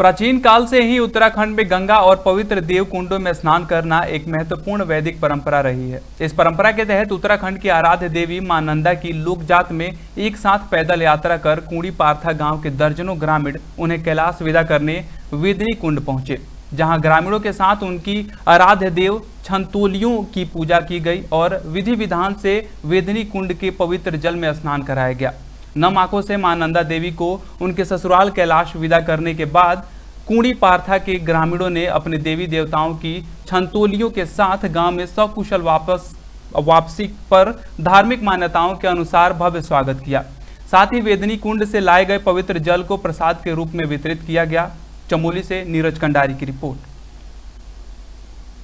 प्राचीन काल से ही उत्तराखंड में गंगा और पवित्र देव कुंडों में स्नान करना एक महत्वपूर्ण वैदिक परंपरा रही है। इस परंपरा के तहत उत्तराखंड की आराध्य देवी माँ नंदा की लोक जात में एक साथ पैदल यात्रा कर कुड़ी पार्था गाँव के दर्जनों ग्रामीण उन्हें कैलाश विदा करने वेदनी कुंड पहुँचे, जहाँ ग्रामीणों के साथ उनकी आराध्य देव छंतोलियों की पूजा की गई और विधि विधान से वेदनी कुंड के पवित्र जल में स्नान कराया गया। नम आँखों से माँ नंदा देवी को उनके ससुराल कैलाश विदा करने के बाद कुड़ी पार्था के ग्रामीणों ने अपने देवी देवताओं की छंतोलियों के साथ गाँव में सकुशल वापस, वापसी पर धार्मिक मान्यताओं के अनुसार भव्य स्वागत किया। साथ ही वेदनी कुंड से लाए गए पवित्र जल को प्रसाद के रूप में वितरित किया गया। चमोली से नीरज कंडारी की रिपोर्ट।